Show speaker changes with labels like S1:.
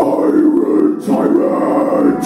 S1: Iron Tyrant!